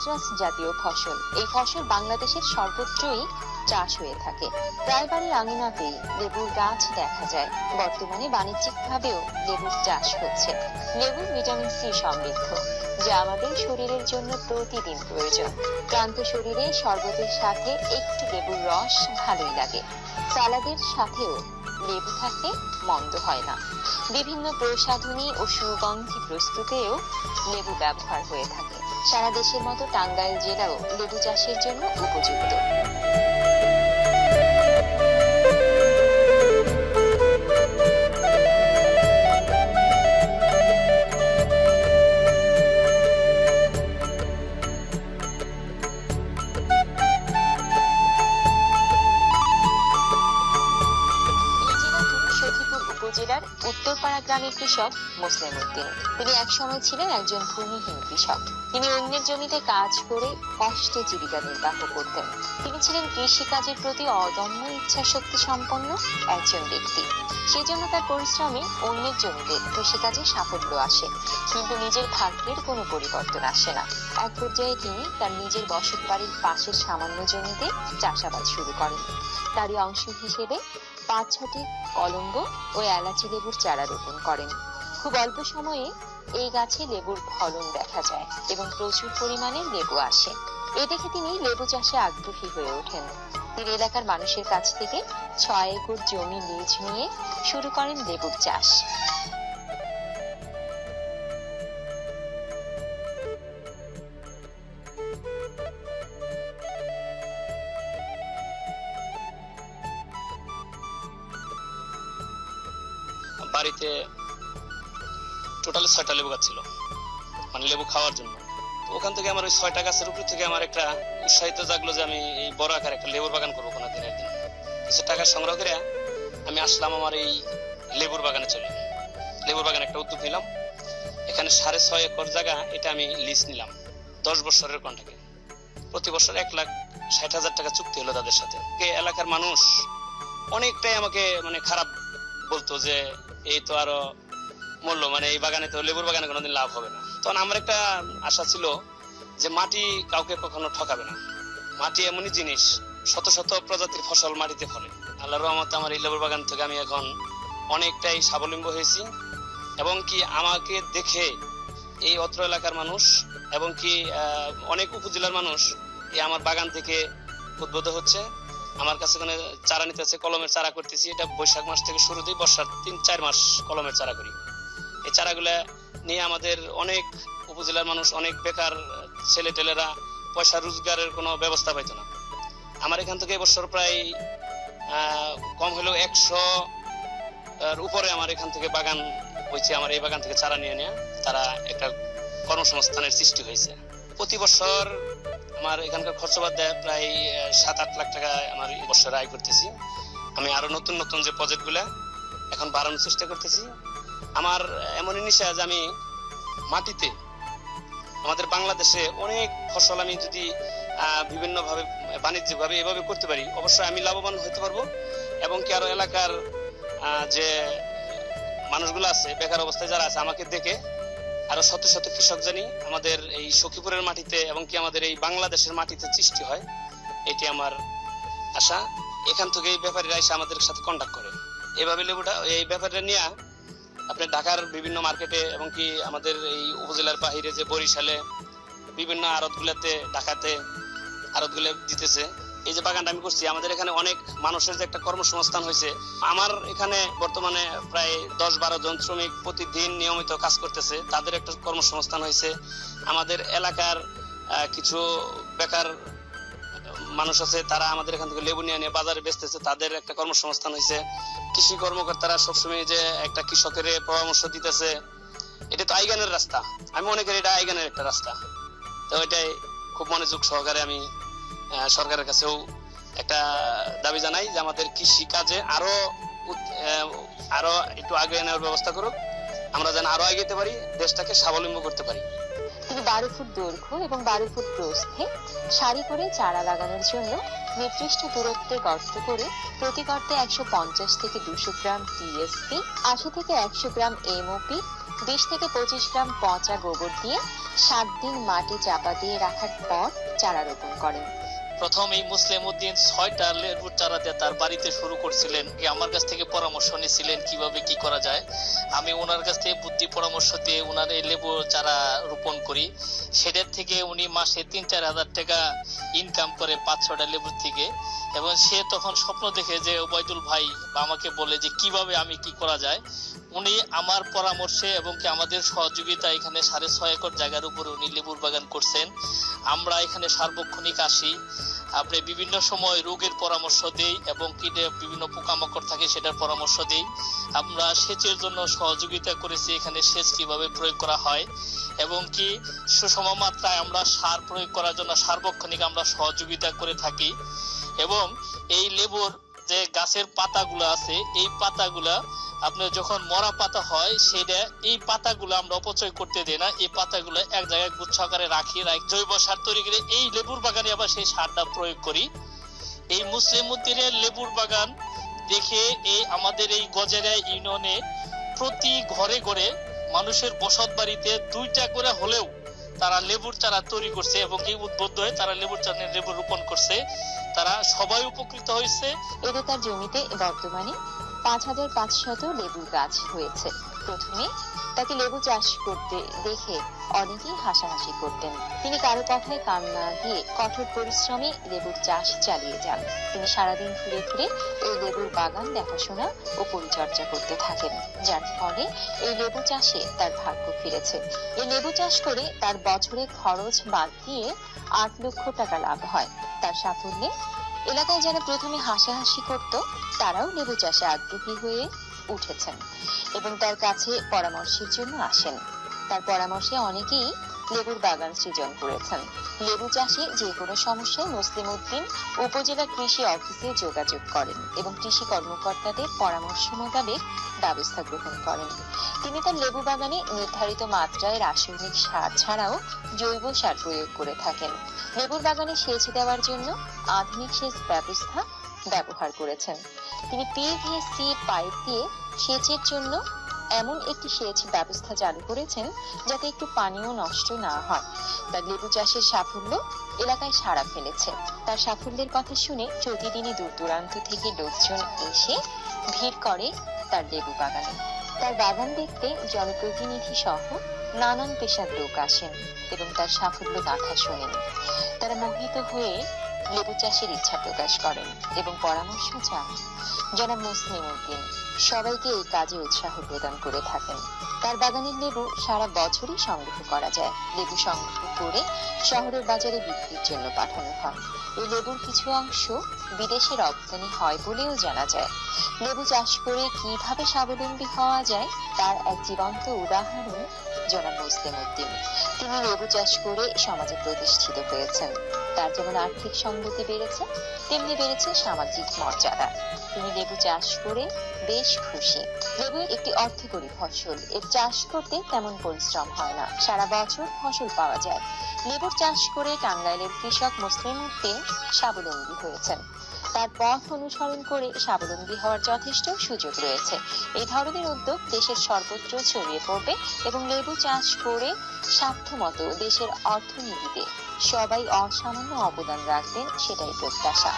Citrus জাতীয় ফসল। এই ফসল বাংলাদেশের সর্বত্রই চাষ হয়ে থাকে। প্রায় বাড়ির আঙিনাতেই লেবুর গাছ দেখা যায়। বর্তমানে বাণিজ্যিকভাবেও লেবুর চাষ হচ্ছে। লেবু ভিটামিন সি সমৃদ্ধ, যা আমাদের শরীরের জন্য প্রতিদিন প্রয়োজন। ক্লান্ত শরীরে শরবতের সাথে একটু লেবুর রস ভালোই লাগে। সালাদের সাথেও লেবু থাকলে মন্দ হয় না। বিভিন্ন প্রসাধনী ও সুগন্ধি প্রস্তুতেও লেবু ব্যবহার হয়ে থাকে। সারা দেশের মতো টাঙ্গাইল জেলাও লেবু চাষের জন্য উপযুক্ত। গ্রামের কৃষক মুসলিম উদ্দিন। তিনি একসময় ছিলেন একজন ভূমিহীন কৃষক। তিনি অন্যের জমিতে কাজ করে কষ্টে জীবিকা নির্বাহ করতেন। তিনি ছিলেন কৃষি কাজের প্রতি অদম্য ইচ্ছা শক্তি সম্পন্ন একজন ব্যক্তি। সেজন্য তার পরিশ্রমে অন্যের জমিতে কৃষিকাজে সাফল্য আসে। কিন্তু নিজের ভাগ্যের কোনো পরিবর্তন আসে না। এক পর্যায়ে তিনি তার নিজের বসত বাড়ির পাশের সামান্য জমিতে চাষাবাদ শুরু করেন। তারই অংশ হিসেবে পাঁচ ছটি কলম্ব ও এলাচি লেবুর চারা রোপণ করেন। খুব অল্প সময়ে এই গাছে লেবুর ফলন দেখা যায় এবং প্রচুর পরিমাণে লেবু আসে। এ দেখে তিনি লেবু চাষে আগ্রহী হয়ে ওঠেন। তিনি এলাকার মানুষের কাছ থেকে ছয় একর জমি লিজ নিয়ে শুরু করেন লেবুর চাষ। বাড়িতে টোটাল ছয়টা লেবু গাছ ছিল মানে লেবু খাওয়ার জন্য। ওখান থেকে আমার ওই ছয়টা গাছের উপর থেকে আমার একটা উৎসাহিত জাগলো যে আমি এই বড় আকার একটা লেবুর বাগান করব কোনো দিন একদিন। কিছু টাকা সংগ্রহ করে আমি আসলাম আমার এই লেবুর বাগানে চলে। লেবুর বাগানে একটা উদ্যোগ নিলাম। এখানে সাড়ে ছয় একর জায়গা, এটা আমি লিজ নিলাম দশ বছরের কন্ট্রাক্টে প্রতি বছর এক লাখ ষাট হাজার টাকা চুক্তি হলো তাদের সাথে। এলাকার মানুষ অনেকটাই আমাকে মানে খারাপ বলতো যে এই তো আরও মূল্য মানে এই বাগানে তো লেবুর বাগানে কোনোদিন লাভ হবে না। তখন আমার একটা আশা ছিল যে মাটি কাউকে কখনো ঠকাবে না। মাটি এমনই জিনিস, শত শত প্রজাতির ফসল মাটিতে ফলে। আল্লাহর রহমতে আমার এই লেবুর বাগান থেকে আমি এখন অনেকটাই স্বাবলম্বী হয়েছি এবং কি আমাকে দেখে এই অত্র এলাকার মানুষ এবং কি অনেক উপজেলার মানুষ এই আমার বাগান থেকে উদ্বুদ্ধ হচ্ছে। আমার কাছে মানে চারা নিতেছে, কলমের চারা করতেছি। এটা বৈশাখ মাস থেকে শুরু দিই বর্ষার তিন, চার মাস কলমের চারা করি। এই চারাগুলা নিয়ে আমাদের অনেক উপজেলার মানুষ, অনেক বেকার ছেলে টেলেরা পয়সা রোজগারের কোনো ব্যবস্থা পাইতো না। আমার এখান থেকে এবছর প্রায় কম হলেও একশো উপরে আমার এখান থেকে বাগান হয়েছে আমার এই বাগান থেকে চারা নিয়ে নেওয়া তারা একটা কর্মসংস্থানের সৃষ্টি হয়েছে। প্রতি বছর আমার এখানকার খরচ বাদ দেয় প্রায় সাত, আট লাখ টাকা আমার এই বছর আয় করতেছি। আমি আরও নতুন নতুন যে প্রজেক্টগুলা এখন বাড়ানোর চেষ্টা করতেছি। আমার এমনই নিশা যে আমি মাটিতে আমাদের বাংলাদেশে অনেক ফসল আমি যদি বিভিন্ন ভাবে বাণিজ্যিক ভাবে এভাবে করতে পারি, অবশ্যই আমি লাভবান হতে পারব। এবং কি আরও এলাকার যে মানুষগুলো আছে, বেকার অবস্থায় যারা আছে, আমাকে দেখে আরও শত শত কৃষক জানি আমাদের এই সখীপুরের মাটিতে এবং কি আমাদের এই বাংলাদেশের মাটিতে সৃষ্টি হয়, এটি আমার আশা। এখান থেকে এই ব্যাপারীরা এসে আমাদের সাথে কন্ট্যাক্ট করে। এভাবে লেবুটা, এই ব্যাপারটা নিয়ে আপনি ঢাকার বিভিন্ন মার্কেটে এবং কি আমাদের এই উপজেলার বাহিরে যে বরিশালে বিভিন্ন আড়ত গুলাতে ঢাকাতে আড়তগুলো দিতেছে। এই যে বাগানটা আমি করছি, আমাদের এখানে অনেক মানুষের যে একটা কর্মসংস্থান হয়েছে, আমার এখানে বর্তমানে প্রায় দশ বারো জন শ্রমিক প্রতিদিন নিয়মিত কাজ করতেছে, তাদের একটা কর্মসংস্থান হয়েছে। আমাদের এলাকার কিছু বেকার মানুষ আছে, তারা আমাদের এখান থেকে লেবু নিয়ে বাজারে বেচতেছে, তাদের একটা কর্মসংস্থান হয়েছে। কৃষি কর্মকর্তারা সবসময় যে একটা কৃষকের পরামর্শ দিতেছে, এটা তো আইগানের রাস্তা। আমি মনে করি এটা আইগানের একটা রাস্তা। তো এটাই খুব মনোযোগ সহকারে আমি সরকারের কাছেও একটা দাবি জানাই যে আমাদের কৃষি কাজে আরও আরও একটু আগে নেওয়ার ব্যবস্থা করুক। আমরা যেন আরও এগিয়ে পারি, দেশটাকে স্বাবলম্বী করতে পারি। তিনি বারো ফুট দৈর্ঘ্য এবং বারো ফুট প্রস্থে সারি করে চারা লাগানোর জন্য নির্দিষ্ট দূরত্বে গর্ত করে প্রতি গর্তে একশো পঞ্চাশ থেকে দুশো গ্রাম টিএসপি আশি থেকে একশো গ্রাম এমওপি বিশ থেকে পঁচিশ গ্রাম পচা গোবর দিয়ে সাত দিন মাটি চাপা দিয়ে রাখার পর চারা রোপণ করেন। প্রথম এই মুসলিম উদ্দিন ছয়টা লেবুর চারা দিয়ে তার বাড়িতে শুরু করছিলেন। আমার কাছ থেকে পরামর্শ নিয়েছিলেন কীভাবে কি করা যায়। আমি ওনার কাছ থেকে বুদ্ধি পরামর্শ দিয়ে ওনার এই লেবু চারা রোপণ করি। সেটার থেকে উনি মাসে তিন চার হাজার টাকা ইনকাম করে পাঁচ ছটা লেবুর থেকে। এবং সে তখন স্বপ্ন দেখে যে ওবায়দুল ভাই আমাকে বলে যে কীভাবে আমি কি করা যায়। উনি আমার পরামর্শে এবং কি আমাদের সহযোগিতা এখানে সাড়ে ছয় একর জায়গার উপরে উনি লেবুর বাগান করছেন। আমরা এখানে সার্বক্ষণিক আসি। আপনি বিভিন্ন সময় রোগের পরামর্শ দেই এবং কি বিভিন্ন পোকামাকড় থাকে সেটার পরামর্শ দেই। আমরা সেচের জন্য সহযোগিতা করেছি এখানে সেচ কীভাবে প্রয়োগ করা হয় এবং কি সুষম মাত্রায় আমরা সার প্রয়োগ করার জন্য সার্বক্ষণিক আমরা সহযোগিতা করে থাকি এবং এই লেবুর যে গাছের পাতাগুলো আছে, এই পাতাগুলা আপনার যখন মরা পাতা হয় সেটা এই পাতাগুলো আমরা অপচয় করতে দেই না। এই পাতাগুলো এক জায়গায় গুচ্ছ আকারে রাখি জৈব সার তৈরি করে এই লেবুর বাগানে আবার সেই সারটা প্রয়োগ করি। এই মুসলিম উদ্দিনের লেবুর বাগান দেখে এই আমাদের এই গজেরা ইউনিয়নে প্রতি ঘরে ঘরে মানুষের বসত বাড়িতে দুইটা করে হলেও তারা লেবুর চারা তৈরি করছে এবং এই উদ্বুদ্ধ হয়ে তারা লেবুর চারা, লেবু রোপণ করছে। তারা সবাই উপকৃত হয়েছে। এতে তার জমিতে বর্তমানে পাঁচ হাজার পাঁচশত লেবুর গাছ হয়েছে। প্রথমে তাকে লেবু চাষ করতে দেখে অনেকেই হাসাহাসি করতেন। তিনি কারও কথায় কান না দিয়ে কঠোর পরিশ্রমে লেবুর চাষ চালিয়ে যান। তিনি সারাদিন ঘুরে ঘুরে এই লেবুর বাগান দেখাশোনা ও পরিচর্যা করতে থাকেন। যার ফলে এই লেবু চাষে তার ভাগ্য ফিরেছে। এই লেবু চাষ করে তার বছরে খরচ বাদ দিয়ে আট লক্ষ টাকা লাভ হয়। তার সাফল্যে এলাকায় যারা প্রথমে হাসাহাসি করত, তারাও লেবু চাষে আগ্রহী হয়ে উঠেছেন এবং তার কাছে পরামর্শের জন্য আসেন। তার পরামর্শে অনেকেই লেবুর বাগান সৃজন করেছেন। লেবু চাষে যে কোনো সমস্যায় মুসলিম উদ্দিন উপজেলা কৃষি অফিসে যোগাযোগ করেন এবং কৃষি কর্মকর্তাদের পরামর্শ মোতাবেক ব্যবস্থা গ্রহণ করেন। তিনি তার লেবু বাগানে নির্ধারিত মাত্রায় রাসায়নিক সার ছাড়াও জৈব সার প্রয়োগ করে থাকেন। লেবুর বাগানে সেচ দেওয়ার জন্য আধুনিক সেচ ব্যবস্থা ব্যবহার করেছেন। তিনি পিভিসি পাইপ দিয়ে সেচের জন্য এমন একটি সেচ ব্যবস্থা চালু করেছেন যাতে একটু পানিও নষ্ট না হয়। তার লেবু চাষের সাফল্য এলাকায় সাড়া ফেলেছে। তার সাফল্যের কথা শুনে প্রতিদিনই দূর দূরান্ত থেকে লোকজন এসে ভিড় করে তার লেবু বাগানে। তার বাগান দেখতে জনপ্রতিনিধি সহ নানান পেশার লোক আসেন এবং তার সাফল্য গাথা শোনেন। তারা মোহিত হয়ে লেবু চাষের ইচ্ছা প্রকাশ করেন এবং পরামর্শ চান। যারা মুসলিম উদ্দিন, সবাইকে এই কাজে উৎসাহ প্রদান করে থাকেন। তার বাগানের লেবু সারা বছরই সংগ্রহ করা যায়। লেবু সংগ্রহ করে শহরের বাজারে বিক্রির জন্য পাঠানো হয়। এই লেবুর কিছু অংশ বিদেশে রপ্তানি হয় বলেও জানা যায়। লেবু চাষ করে কীভাবে স্বাবলম্বী হওয়া যায় তার এক জীবন্ত উদাহরণ জনাব মুসলিম উদ্দিন। তিনি লেবু চাষ করে সমাজে প্রতিষ্ঠিত হয়েছেন। তার যেমন আর্থিক সংগতি বেড়েছে, তেমনি বেড়েছে সামাজিক মর্যাদা। তিনি লেবু চাষ করে বেশ খুশি। লেবু একটি অর্থকরী ফসল। এর চাষ করতে তেমন পরিশ্রম হয় না। সারা বছর ফসল পাওয়া যায়। লেবুর চাষ করে টাঙ্গাইলের কৃষক মুসলিম উদ্দিন স্বাবলম্বী হয়েছেন। তার পথ অনুসরণ করে স্বাবলম্বী হওয়ার যথেষ্ট সুযোগ রয়েছে। এই ধরনের উদ্যোগ দেশের সর্বত্র ছড়িয়ে পড়বে এবং লেবু চাষ করে সাধ্যমতো দেশের অর্থনীতিতে সবাই অসামান্য অবদান রাখবেন, সেটাই প্রত্যাশা।